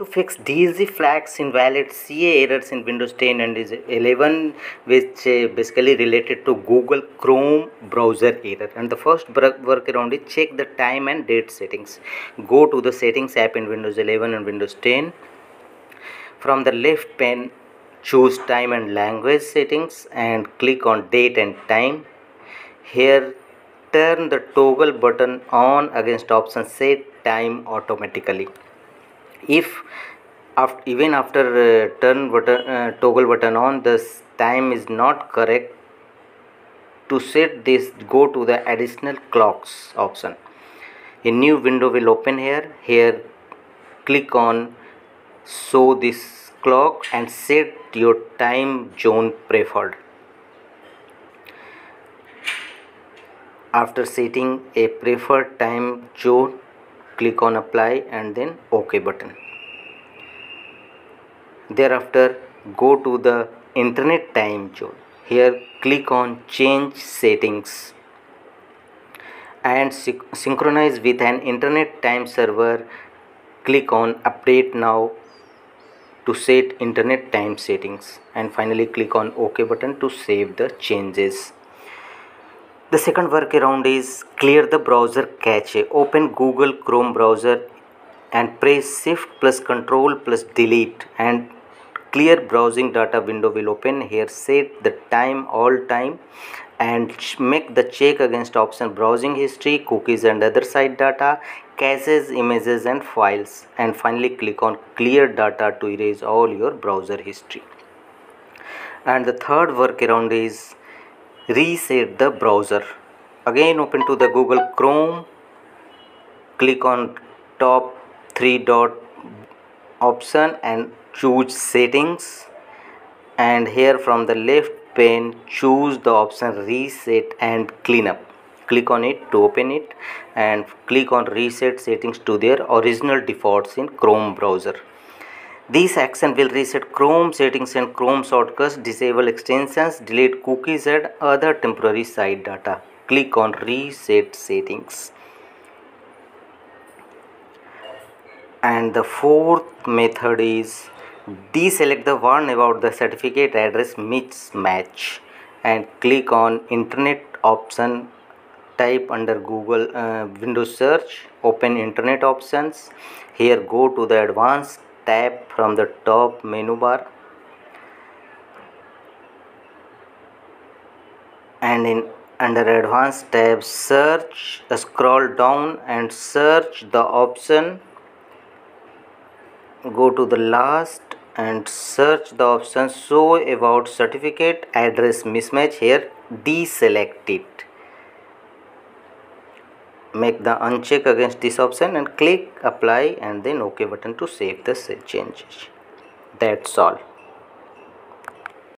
to fix DLG flags invalid CA errors in Windows 10 and is 11 which uh, basically related to Google Chrome browser error. And the first workaround is check the time and date settings. Go to the settings app in Windows 11 and Windows 10 from the left pane choose time and language settings and click on date and time. Here turn the toggle button on against option set time automatically if after, even after uh, turn button uh, toggle button on this time is not correct to set this go to the additional clocks option. A new window will open here. Here click on show this clock and set your time zone preferred. After setting a preferred time zone click on apply and then ok button. Thereafter go to the internet time zone. Here click on change settings and synchronize with an internet time server. Click on update now to set internet time settings. And finally click on ok button to save the changes the second workaround is clear the browser cache. Open Google Chrome browser and press shift plus control plus delete and clear browsing data window will open. Here set the time all time and make the check against option browsing history cookies and other site data caches images and files. And finally click on clear data to erase all your browser history. And the third workaround is reset the browser. Again open to the google chrome. Click on top three dot option and choose settings. And here from the left pane choose the option reset and cleanup click on it to open it and click on reset settings to their original defaults in chrome browser this action will reset Chrome settings and Chrome shortcuts, disable extensions, delete cookies and other temporary site data. Click on reset settings. And the fourth method is deselect the one about the certificate address mismatch and click on internet option type under google uh, windows search open internet options here go to the advanced tab from the top menu bar and in under advanced tab search scroll down and search the option. Go to the last and search the option. Show about certificate address mismatch here. Deselect it make the uncheck against this option and click apply and then ok button to save the changes. That's all